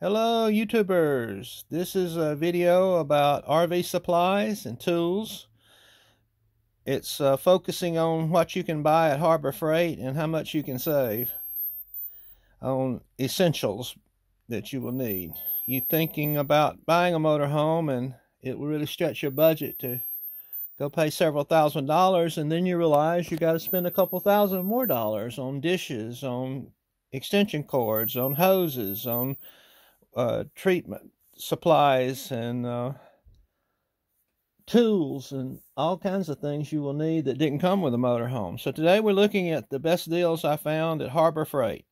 Hello YouTubers, this is a video about RV supplies and tools. It's uh, focusing on what you can buy at Harbor Freight and how much you can save on essentials that you will need. You're thinking about buying a motorhome and it will really stretch your budget to go pay several thousand dollars and then you realize you got to spend a couple thousand more dollars on dishes, on extension cords, on hoses, on uh, treatment supplies and uh, tools and all kinds of things you will need that didn't come with a motorhome. So today we're looking at the best deals I found at Harbor Freight.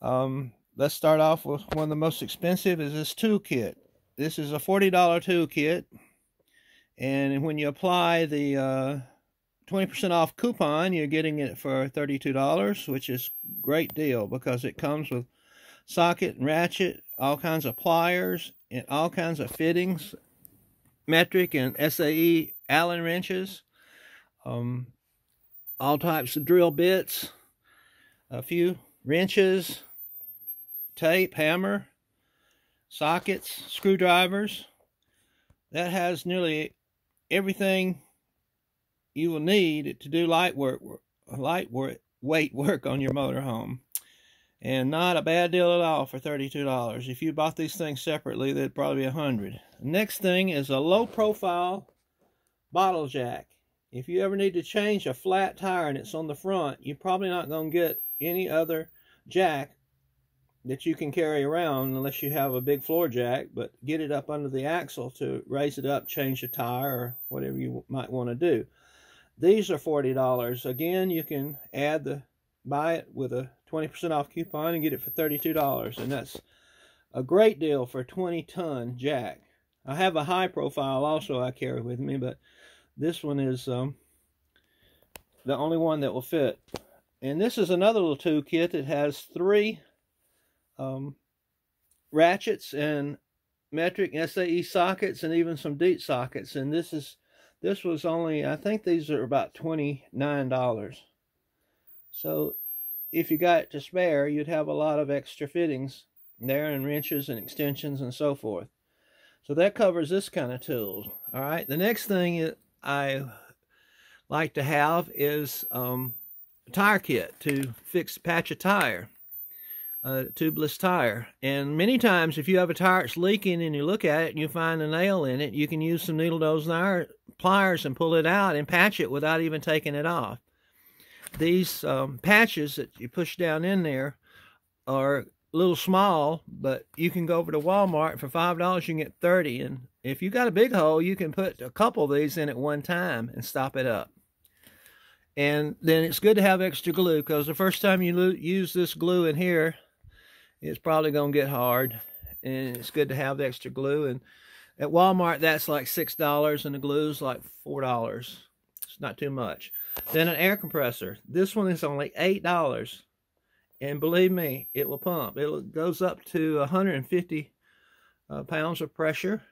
Um, let's start off with one of the most expensive is this tool kit. This is a $40 tool kit. And when you apply the 20% uh, off coupon, you're getting it for $32, which is great deal because it comes with socket and ratchet, all kinds of pliers, and all kinds of fittings, metric and SAE Allen wrenches, um, all types of drill bits, a few wrenches, tape, hammer, sockets, screwdrivers. That has nearly everything you will need to do light work, light work, weight work on your motorhome and not a bad deal at all for $32. If you bought these things separately, they'd probably be a 100 Next thing is a low profile bottle jack. If you ever need to change a flat tire and it's on the front, you're probably not going to get any other jack that you can carry around unless you have a big floor jack, but get it up under the axle to raise it up, change the tire, or whatever you might want to do. These are $40. Again, you can add the buy it with a 20% off coupon and get it for $32. And that's a great deal for a 20 ton jack. I have a high profile also I carry with me, but this one is um, the only one that will fit. And this is another little tool kit. that has three um, ratchets and metric SAE sockets and even some deep sockets. And this is this was only, I think these are about $29. So if you got to spare, you'd have a lot of extra fittings there and wrenches and extensions and so forth. So that covers this kind of tools. All right. The next thing I like to have is um, a tire kit to fix patch a tire, a tubeless tire. And many times if you have a tire that's leaking and you look at it and you find a nail in it, you can use some needle nose pliers and pull it out and patch it without even taking it off these um, patches that you push down in there are a little small, but you can go over to Walmart for $5, you can get 30 And if you got a big hole, you can put a couple of these in at one time and stop it up. And then it's good to have extra glue because the first time you use this glue in here, it's probably going to get hard. And it's good to have extra glue. And at Walmart, that's like $6 and the glue's like $4. Not too much. Then an air compressor. This one is only $8. And believe me, it will pump. It goes up to 150 uh, pounds of pressure.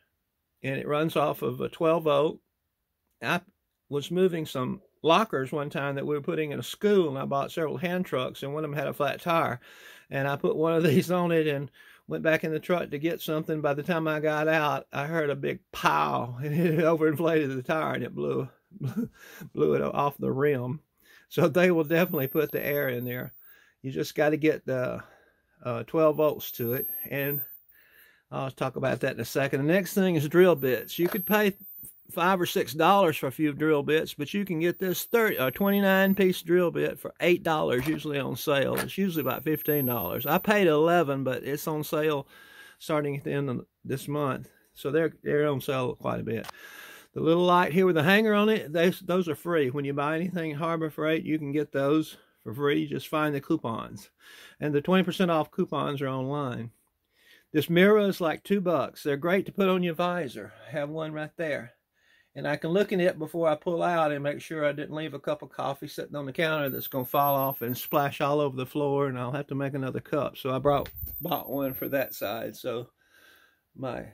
And it runs off of a 12 volt. I was moving some lockers one time that we were putting in a school. And I bought several hand trucks. And one of them had a flat tire. And I put one of these on it and went back in the truck to get something. By the time I got out, I heard a big pow. And it overinflated the tire and it blew blew it off the rim. So they will definitely put the air in there. You just got to get the uh, 12 volts to it. And I'll talk about that in a second. The next thing is drill bits. You could pay five or six dollars for a few drill bits, but you can get this 30 uh, 29 piece drill bit for eight dollars usually on sale. It's usually about fifteen dollars. I paid 11, but it's on sale starting at the end of this month. So they're they're on sale quite a bit. The little light here with the hanger on it, those, those are free. When you buy anything Harbor Freight, you can get those for free. Just find the coupons. And the 20% off coupons are online. This mirror is like two bucks. They're great to put on your visor. I have one right there. And I can look in it before I pull out and make sure I didn't leave a cup of coffee sitting on the counter that's going to fall off and splash all over the floor and I'll have to make another cup. So I brought bought one for that side. So my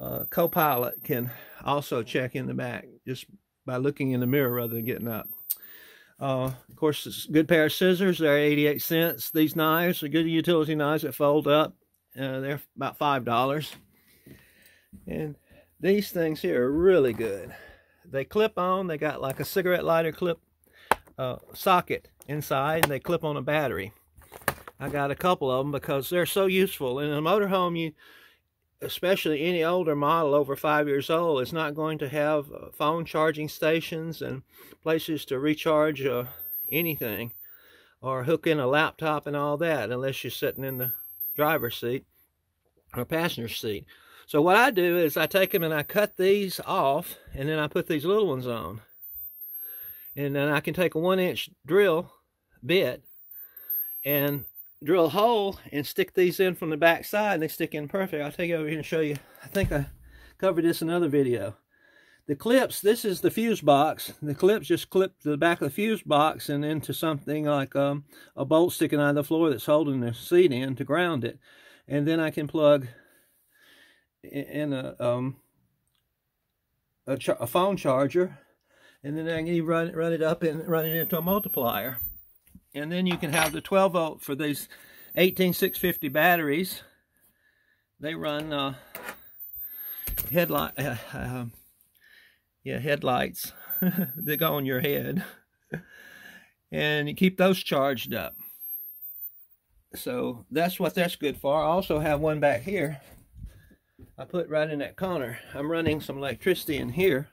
uh, co-pilot can also check in the back just by looking in the mirror rather than getting up. Uh, of course, good pair of scissors. They're 88 cents. These knives are good utility knives that fold up Uh, they're about five dollars. And these things here are really good. They clip on. They got like a cigarette lighter clip uh, socket inside, and they clip on a battery. I got a couple of them because they're so useful. In a motorhome, you, especially any older model over five years old, is not going to have uh, phone charging stations and places to recharge uh, anything or hook in a laptop and all that unless you're sitting in the driver's seat or passenger seat. So what I do is I take them and I cut these off and then I put these little ones on. And then I can take a one inch drill bit and drill a hole and stick these in from the back side and they stick in perfect. I'll take you over here and show you. I think I covered this in another video. The clips, this is the fuse box. The clips just clip to the back of the fuse box and into something like um, a bolt sticking out of the floor that's holding the seat in to ground it. And then I can plug in a, um, a, a phone charger and then I can run, run it up and run it into a multiplier. And then you can have the 12 volt for these 18650 batteries. They run uh, headlight, uh, uh, yeah, headlights that go on your head. and you keep those charged up. So that's what that's good for. I also have one back here. I put right in that corner. I'm running some electricity in here.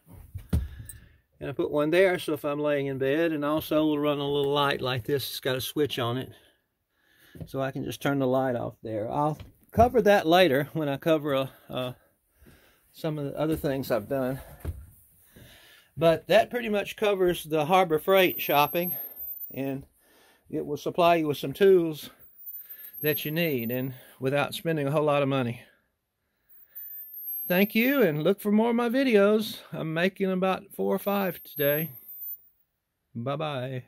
And I put one there so if I'm laying in bed and also we'll run a little light like this. It's got a switch on it. So I can just turn the light off there. I'll cover that later when I cover uh, uh, some of the other things I've done. But that pretty much covers the Harbor Freight shopping. And it will supply you with some tools that you need and without spending a whole lot of money. Thank you, and look for more of my videos. I'm making about four or five today. Bye-bye.